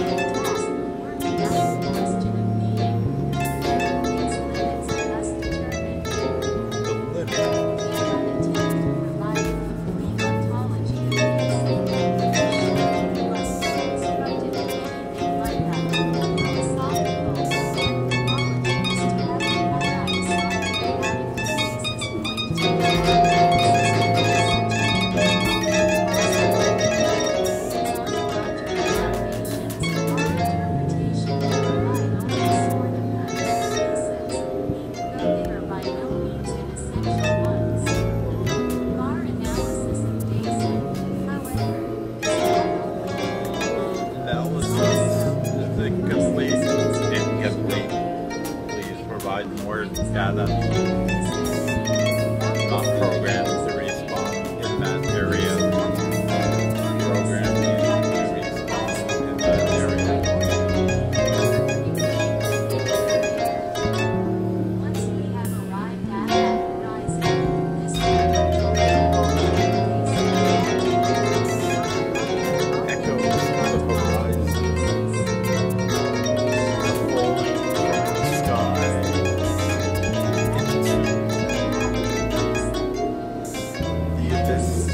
Thank you. justice.